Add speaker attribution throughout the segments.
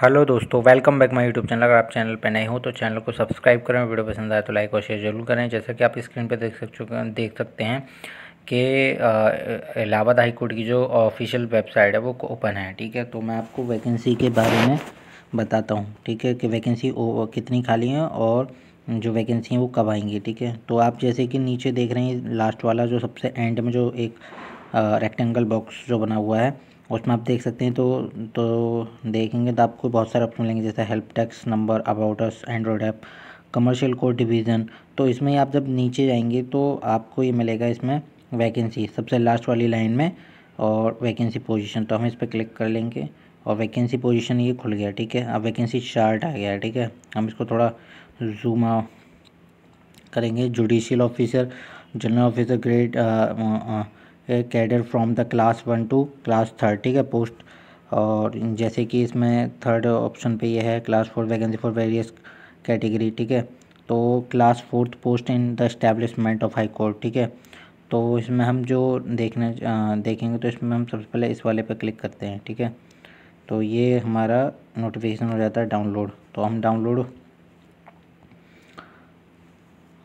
Speaker 1: Hello दोस्तों welcome back my YouTube channel अगर आप चैनल पर नए हो तो चैनल को सब्सक्राइब करें वीडियो पसंद आए तो लाइक और शेयर ज़रूर करें। जैसा कि आप स्क्रीन पर देख सकते देख सकते हैं कि इलाहाबाद हाई कोर्ट की जो ऑफिशियल वेबसाइट है वो ओपन है, ठीक है? तो मैं आपको वैकेंसी के बारे में बताता हूँ, ठीक है? कि वैकेंसी कितनी खाली है और जो वैकेंसी हैं वो कब आएँगी, ठीक है? तो आप जैसे कि नीचे देख रहे हैं लास्ट वाला जो सबसे एंड में जो एक रेक्टेंगल बॉक्स जो बना हुआ है, उसमें आप देख सकते हैं तो तो देखेंगे तो आपको बहुत सारे ऑप्शन मिलेंगे, जैसे help texts number about us Android app commercial code division तो इसमें आप जब नीचे जाएँगे तो आपको ये मिलेगा इसमें वैकेंसी सबसे लास्ट वाली लाइन में और वैकेंसी पोजीशन तो हम इस पर क्लिक कर लेंगे और वैकेंसी पोजीशन ये खुल गया, ठीक है? अब वैकेंसी चार्ट आ गया, ठीक है? हम इसको थोड़ा जूम आ करेंगे. Judicial officer general officer grade cadre from the class one two class third ठीक है पोस्ट और जैसे कि इसमें थर्ड ऑप्शन पे ये है class four vacancy for various category ठीक है? तो class fourth post in the establishment of high court ठीक है? तो इसमें हम जो देखने देखेंगे तो इसमें हम सबसे पहले इस वाले पे क्लिक करते हैं, ठीक है? तो ये हमारा नोटिफिकेशन हो जाता है डाउनलोड तो हम डाउनलोड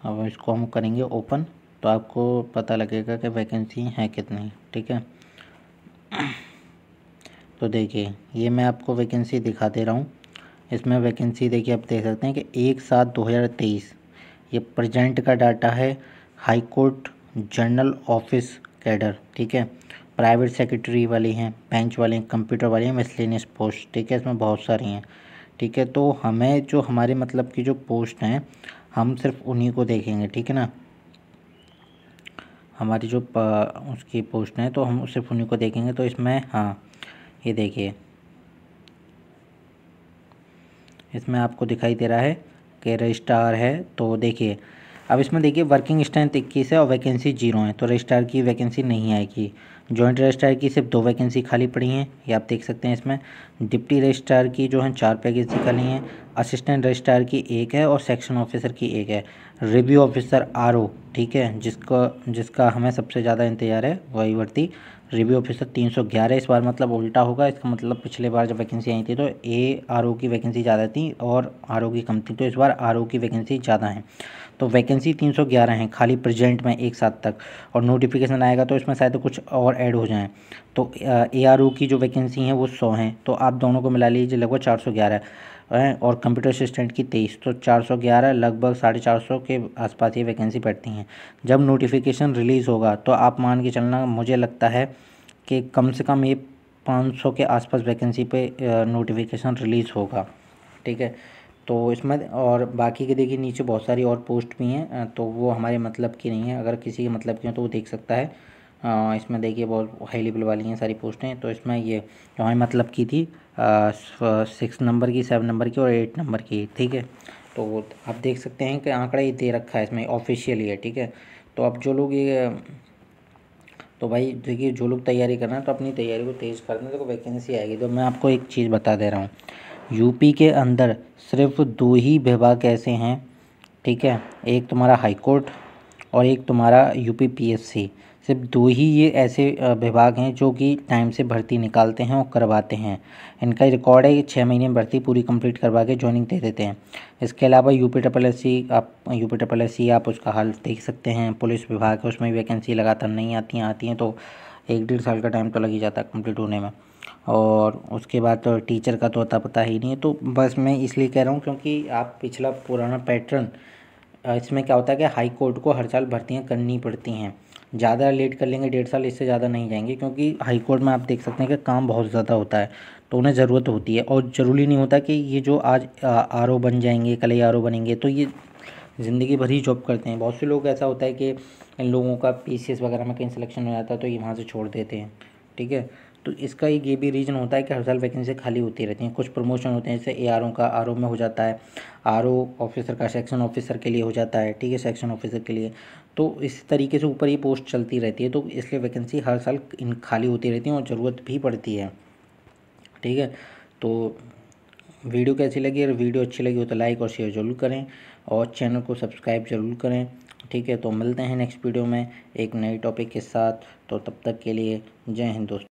Speaker 1: अब इसको हम करेंगे ओपन तो आपको पता लगेगा कि वैकेंसी है कितनी, ठीक है? तो देखिए, ये मैं आपको वैकेंसी दिखा दे रहा हूँ। इसमें वैकेंसी देखिए, आप देख सकते हैं कि एक सात दो हज़ार तेईस, ये प्रजेंट का डाटा है high court general office cadre ठीक है? प्राइवेट सेक्रेटरी वाली हैं बेंच वाले हैं कंप्यूटर वाली हैं मिसलिनियस पोस्ट ठीक है? इसमें बहुत सारी हैं, ठीक है? तो हमें जो हमारे मतलब की जो पोस्ट हैं, हम सिर्फ़ उन्हीं को देखेंगे, ठीक है ना? हमारी जो उसकी पोस्ट है तो हम उसे उन्हीं को देखेंगे तो इसमें हाँ ये देखिए। इसमें आपको दिखाई दे रहा है कि रजिस्टार है तो देखिए अब इसमें देखिए वर्किंग स्ट्रेंथ इक्कीस है और वैकेंसी ज़ीरो है तो रजिस्ट्रार की वैकेंसी नहीं आएगी। जॉइंट रजिस्ट्रार की सिर्फ़ दो वैकेंसी खाली पड़ी हैं, ये आप देख सकते हैं इसमें। डिप्टी रजिस्ट्रार की जो है, चार वैकेंसी खाली हैं असिस्टेंट रजिस्ट्रार की एक है और सेक्शन ऑफिसर की एक है। रिव्यू ऑफिसर आरओ ठीक है, जिसको, जिसका हमें सबसे ज़्यादा इंतज़ार है वही भर्ती रिव्यू ऑफिसर तीन सौ ग्यारह। इस बार मतलब उल्टा होगा, इसका मतलब पिछले बार जब वैकेंसी आई थी तो ए आर की वैकेंसी ज़्यादा थी और आरओ की कम थी तो इस बार आरओ की वैकेंसी ज़्यादा है। तो वैकेंसी 311 हैं, खाली प्रेजेंट में एक साथ तक। और नोटिफिकेशन आएगा तो इसमें शायद कुछ और ऐड हो जाएँ। तो ए आर की जो वैकेंसी हैं वो सौ हैं तो आप दोनों को मिला लीजिए, लगभग चार सौ ग्यारह। है और कंप्यूटर असिस्टेंट की तेईस तो चार सौ ग्यारह लगभग साढ़े चार सौ के आसपास ये वैकेंसी बैठती हैं। जब नोटिफिकेशन रिलीज़ होगा तो आप मान के चलना, मुझे लगता है कि कम से कम ये पाँच सौ के आसपास वैकेंसी पे नोटिफिकेशन रिलीज़ होगा। ठीक है? तो इसमें और बाकी के देखिए, नीचे बहुत सारी और पोस्ट भी हैं तो वो हमारे मतलब की नहीं है। अगर किसी के मतलब की हो तो वो देख सकता है। इसमें देखिए बहुत हाई लेवल वाली हैं सारी पोस्टें तो इसमें ये जो हमें मतलब की थी सिक्स नंबर की सेवन नंबर की और एट नंबर की, ठीक है? तो आप देख सकते हैं कि आंकड़ा ही दे रखा है इसमें ऑफिशियली है ठीक है? तो अब जो लोग ये तो भाई देखिए जो लोग तैयारी कर रहे हैं तो अपनी तैयारी को तेज़ कर दें तो वैकेंसी आएगी। तो मैं आपको एक चीज़ बता दे रहा हूँ। यूपी के अंदर सिर्फ़ दो ही विभाग ऐसे हैं, ठीक है? एक तुम्हारा हाई कोर्ट और एक तुम्हारा यूपी पीएससी सिर्फ़ दो ही ये ऐसे विभाग हैं जो कि टाइम से भर्ती निकालते हैं और करवाते हैं। इनका रिकॉर्ड है छः महीने में भर्ती पूरी कंप्लीट करवा के ज्वाइनिंग दे देते हैं। इसके अलावा यूपी ट्रिपल एस सी आप यूपी ट्रिपल एस सी आप उसका हाल देख सकते हैं। पुलिस विभाग है, उसमें वैकेंसी लगातार नहीं आती हैं आती हैं तो एक डेढ़ साल का टाइम तो लग ही जाता है कंप्लीट होने में। और उसके बाद तो टीचर का तो अता पता ही नहीं है तो बस मैं इसलिए कह रहा हूँ क्योंकि आप पिछला पुराना पैटर्न इसमें क्या होता है कि हाई कोर्ट को हर साल भर्तियाँ करनी पड़ती हैं। ज़्यादा लेट कर लेंगे, डेढ़ साल इससे ज़्यादा नहीं जाएँगे, क्योंकि हाई कोर्ट में आप देख सकते हैं कि काम बहुत ज़्यादा होता है तो उन्हें ज़रूरत होती है। और ज़रूरी नहीं होता कि ये जो आज आर ओ बन जाएँगे, कल ही आर ओ बनेंगे तो ये ज़िंदगी भर ही जॉब करते हैं। बहुत से लोग ऐसा होता है कि इन लोगों का पीसीएस वगैरह में कहीं सिलेक्शन हो जाता है तो ये वहाँ से छोड़ देते हैं, ठीक है? तो इसका एक ये भी रीज़न होता है कि हर साल वैकेंसी खाली होती रहती हैं। कुछ प्रमोशन होते हैं, जैसे ए का आर में हो जाता है। आर ऑफिसर का सेक्शन ऑफिसर के लिए हो जाता है, ठीक है सेक्शन ऑफिसर के लिए। तो इस तरीके से ऊपर ये पोस्ट चलती रहती है तो इसलिए वैकेंसी हर साल इन खाली होती रहती है और ज़रूरत भी पड़ती है, ठीक है। तो वीडियो कैसी लगी? अगर वीडियो अच्छी लगी हो तो लाइक और शेयर ज़रूर करें और चैनल को सब्सक्राइब ज़रूर करें, ठीक है। तो मिलते हैं नेक्स्ट वीडियो में एक नए टॉपिक के साथ। तो तब तक के लिए जय हिंद दोस्तों।